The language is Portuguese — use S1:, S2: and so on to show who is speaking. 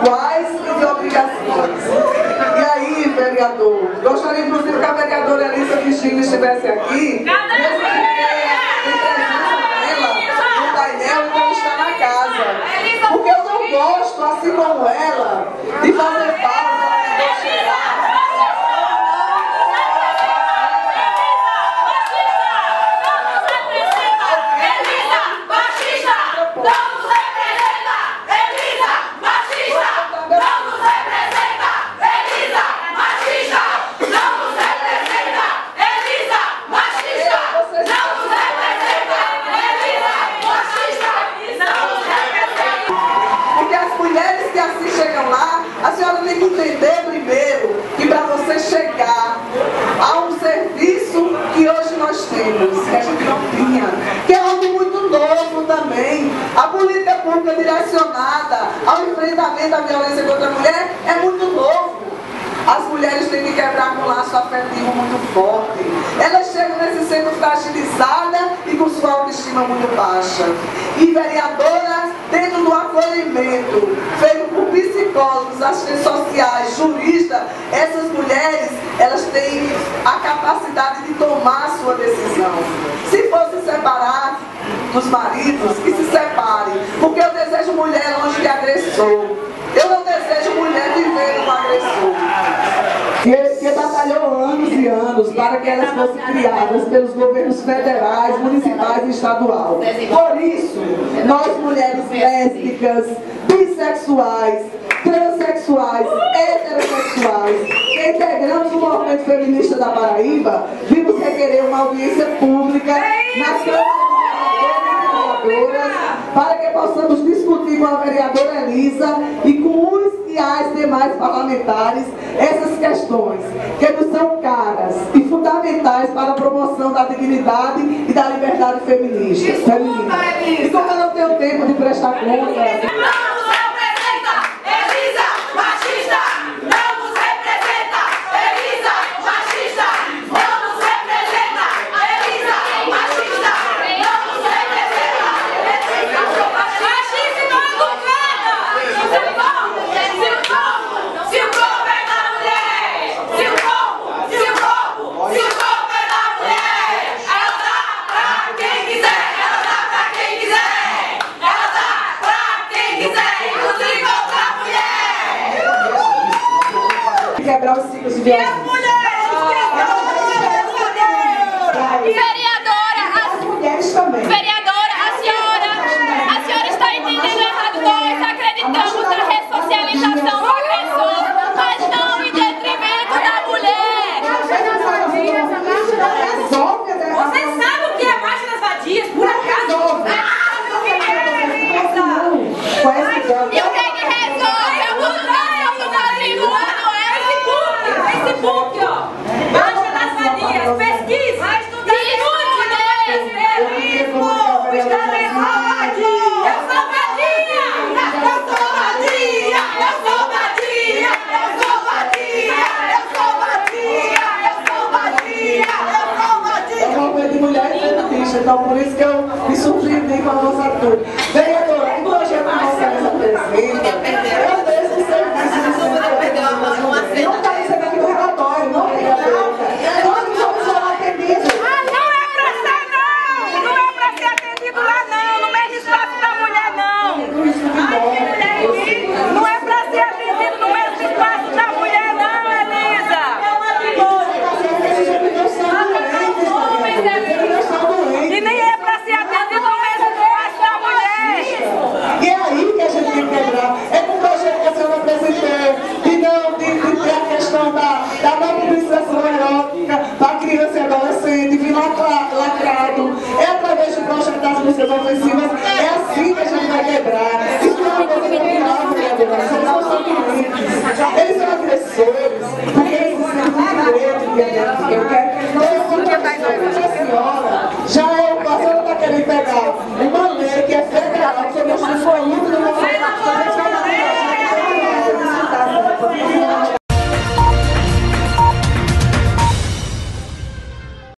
S1: iguais e de obrigações. E aí, vereador, gostaria inclusive que a vereadora Elisa Cristina estivesse aqui. Mesmo que ela, no painel, está na casa. Porque eu não gosto, assim como ela, de fazer pausa, de chegar. Porque as mulheres que assim chegam lá, a senhora tem que entender primeiro que para você chegar a um serviço que hoje nós temos, que a gente não tinha, que é algo muito novo também. A política pública direcionada ao enfrentamento à violência contra a mulher é muito novo. As mulheres têm que quebrar com um laço afetivo muito forte. Elas chegam nesse centro fragilizada e com sua autoestima muito baixa. E vereadoras, dentro do acolhimento feito por psicólogos, assistentes sociais, juristas, essas mulheres, elas têm a capacidade de tomar sua decisão. Se for se separar dos maridos, que se separem. Porque eu mulher longe de agressor. Eu não desejo mulher vivendo com agressor. Que, que batalhou anos e anos para que elas fossem criadas pelos governos federais, municipais e estadual. Por isso, nós mulheres lésbicas, bissexuais, transexuais, heterossexuais, que integramos o movimento feminista da Paraíba, vimos requerer uma audiência pública na Câmara de Vereadoras para que possamos com a vereadora Elisa e com os e as demais parlamentares essas questões que nos são caras e fundamentais para a promoção da dignidade e da liberdade feminista. feminina. E como eu não tenho tempo de prestar conta. Ciclos de violência.
S2: Vereadora, a- As mulheres também. vereadora, a senhora, a senhora está entendendo errado. Nós acreditamos
S1: na ressocialização do agressor, mas não em detrimento
S2: da mulher.
S1: Resolve essa- Você sabe o
S2: que é marcha das vadias, por acaso?
S1: Com esse golpe. E o que é que resolve? A população do Brasil ano
S2: é Facebook,
S1: Facebook, ó. Marcha das vadias, pesquisa. Vai
S2: estudar
S1: Isso mesmo. Está errado. Eu sou vadia. Eu sou vadia. Eu sou vadia. Eu sou vadia. Eu sou vadia. Eu sou vadia. Eu sou É vadia. um movimento de feministas, então por isso que eu me surpreendi com a nossa turma. Vereadora, que projeto a nossa mesa apresenta é assim que a gente vai quebrar. Isso não é uma coisa não é. São os contribuintes. Eles são agressores, porque eles se sentem direito. Eu quero que eles não se senhora. Já é o a senhora está querendo pegar uma lei que é federal, que eu não foi ainda.